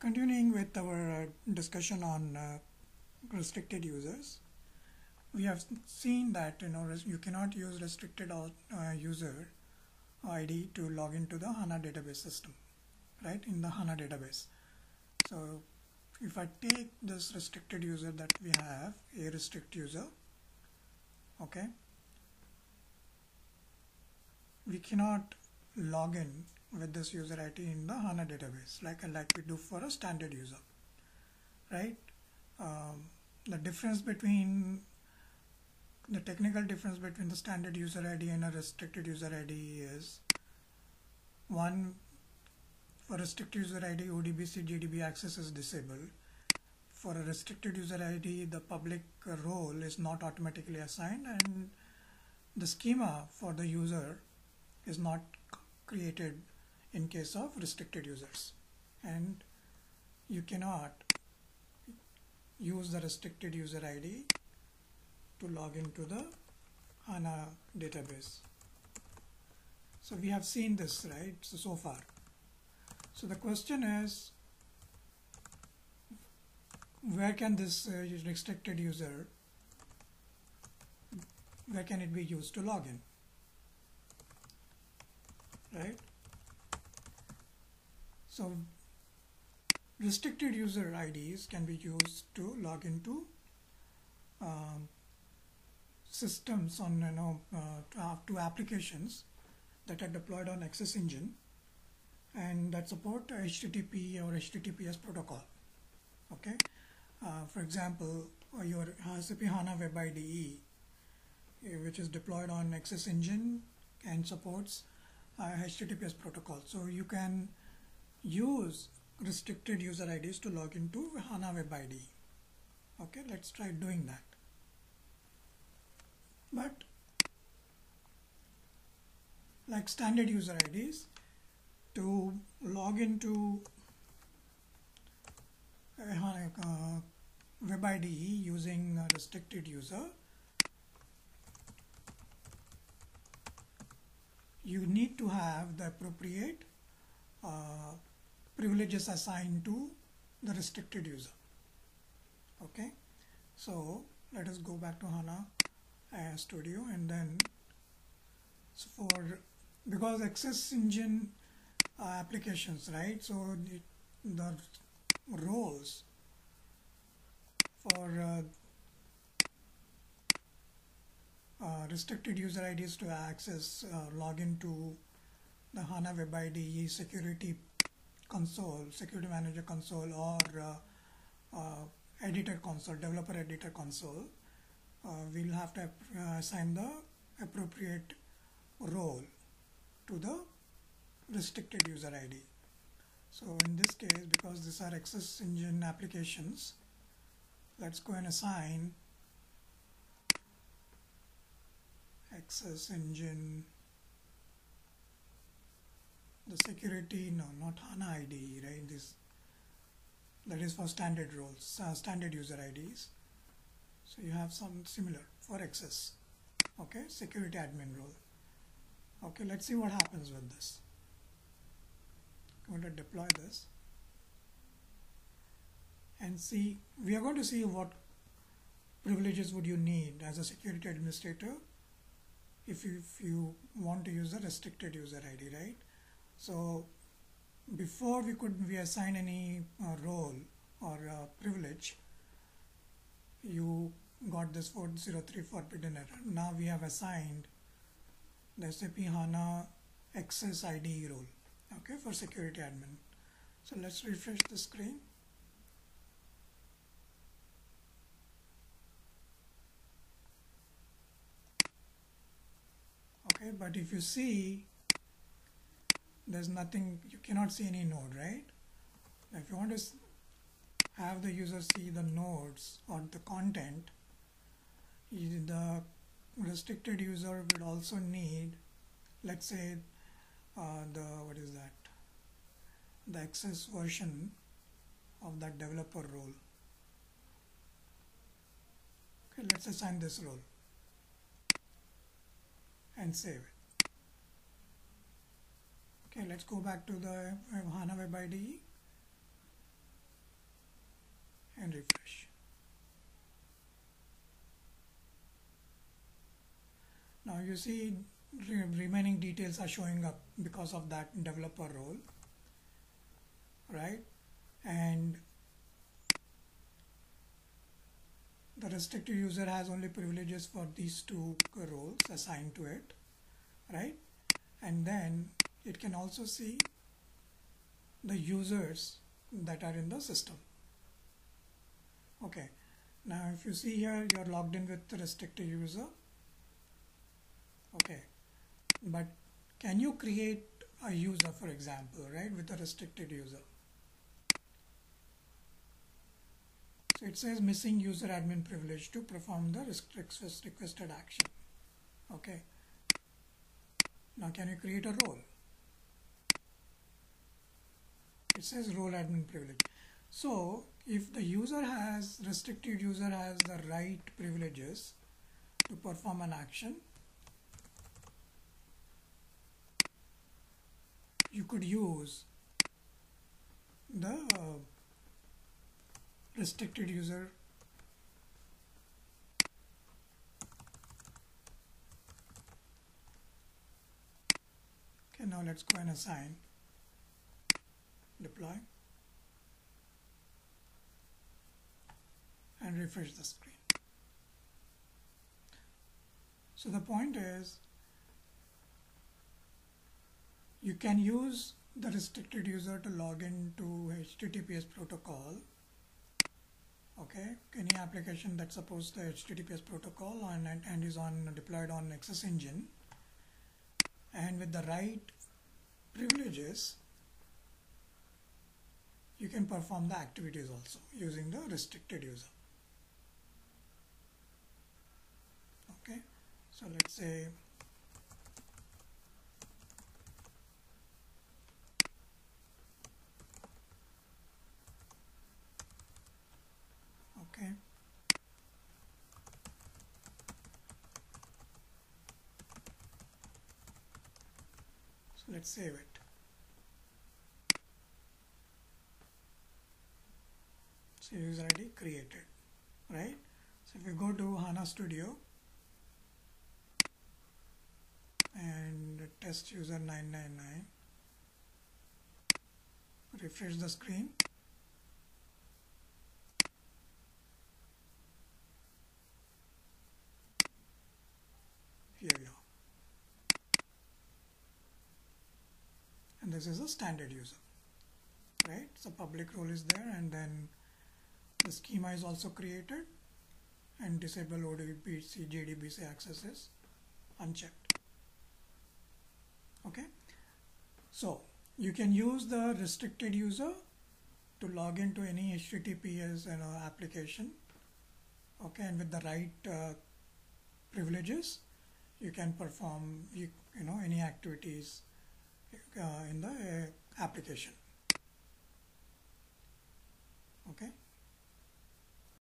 Continuing with our uh, discussion on uh, restricted users, we have seen that you know you cannot use restricted uh, user ID to log into the HANA database system, right? In the HANA database. So if I take this restricted user that we have, a restrict user, okay, we cannot log in with this user ID in the HANA database like like we do for a standard user right? Um, the difference between the technical difference between the standard user ID and a restricted user ID is one for restricted user ID ODBC JDBC access is disabled. For a restricted user ID the public role is not automatically assigned and the schema for the user is not created in case of restricted users and you cannot use the restricted user ID to log into the HANA database. So we have seen this right so, so far. So the question is where can this uh, restricted user where can it be used to log in right so restricted user IDs can be used to log into um, systems on you know uh, to applications that are deployed on XS Engine and that support HTTP or HTTPS protocol. Okay, uh, for example, uh, your SAP HANA Web IDE, uh, which is deployed on XS Engine and supports HTTPS uh, protocol. So you can use restricted user IDs to log into HANA Web IDE. Okay, let's try doing that. But like standard user IDs, to log into a uh, Web IDE using a restricted user, you need to have the appropriate uh, privileges assigned to the restricted user. Okay? So let us go back to HANA uh, studio and then so for because XS engine uh, applications right? So the, the roles for uh, uh, restricted user IDs to access uh, login to the HANA Web IDE security console, security manager console or uh, uh, editor console, developer editor console, uh, we'll have to assign the appropriate role to the restricted user ID. So in this case, because these are XS Engine applications, let's go and assign XS Engine the security no not HANA IDE right? This that is for standard roles uh, standard user IDs so you have some similar for access okay? Security admin role. Okay let's see what happens with this. I'm going to deploy this and see we are going to see what privileges would you need as a security administrator if you, if you want to use a restricted user ID right so before we could we assign any uh, role or uh, privilege, you got this 403 forbidden error. Now we have assigned the SAP HANA access ID role okay, for security admin. So let's refresh the screen. Okay, but if you see there's nothing you cannot see any node right? If you want to have the user see the nodes or the content the restricted user would also need let's say uh, the what is that? The access version of that developer role. Okay let's assign this role and save it Okay, let's go back to the uh, HANA Web IDE and refresh. Now you see re remaining details are showing up because of that developer role right? And the restricted user has only privileges for these two roles assigned to it right? And then it can also see the users that are in the system. Okay. Now if you see here you're logged in with the restricted user. Okay. But can you create a user for example right with a restricted user? So it says missing user admin privilege to perform the requested action. Okay. Now can you create a role it says role admin privilege. So if the user has restricted user has the right privileges to perform an action you could use the uh, restricted user okay now let's go and assign deploy and refresh the screen. So the point is you can use the restricted user to log in to HTTPS protocol. Okay any application that supports the HTTPS protocol and, and is on deployed on Nexus engine and with the right privileges you can perform the activities also using the restricted user. Okay so let's say okay. So let's save it so user ID created right? So if we go to HANA Studio and test user 999 refresh the screen. Here we are. And this is a standard user right? So public role is there and then the schema is also created and disable ODBC JDBC access is unchecked. Okay? So you can use the restricted user to log into any HTTPS you know, application. Okay? And with the right uh, privileges you can perform you, you know any activities uh, in the uh, application. Okay